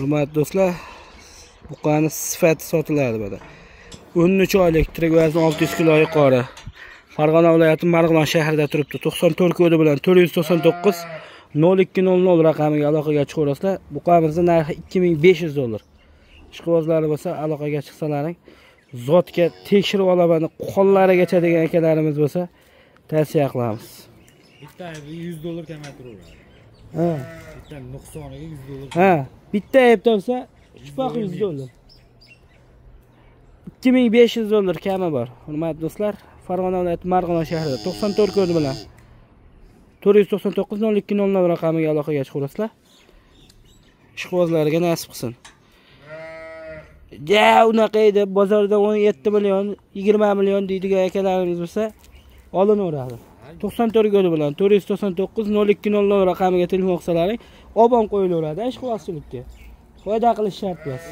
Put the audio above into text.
hurmatli do'stlar buqani sifati sotiladi mana. O'n uch oylik tirik vazni olti yuz kilo yuqori. Farg'ona viloyati marg'ilon shahrida turibdi. to'qson to'rt kodi bilan to'rt yuz to'qson to'qqiz nol ikki nol nol raqamiga aloqaga chiqaverasizlar buqamizni narxi ikki ming besh yuz dollar. Ishqibozlari bo'lsa aloqaga chiqsalaring. Zotga tekshirib olaman qo'llarigacha degan akalarimiz bo'lsa tavsiya qilamiz. Bitta aybi yuz dollar kamaytiraveradi. Ha. Bitta nuqsoniga yuz dollar ha bitta ayb topsa shifaq yuz dollar ikki ming besh yuz dollar kami bor. Hurmatli do'stlar farg'ona viloyati marg'ilon shahrida to'qson to'rt kodi bilan to'rt yuz to'qson to'qqiz nol ikki nol nol raqamiga aloqaga chiqaverasizlar ishqibozlariga nasib qilsin. Ja unaqa edi bozorda o'n yetti million yigirma million deydigan akalarimiz bo'lsa olinaveradi to'qson to'rt kodi bilan to'rt yuz to'qson to'qqiz nol ikki nol nol raqamiga telefon qilsalaring olib ham qo'yilaveradi ishqibozchilikka foyda qilish shart emas.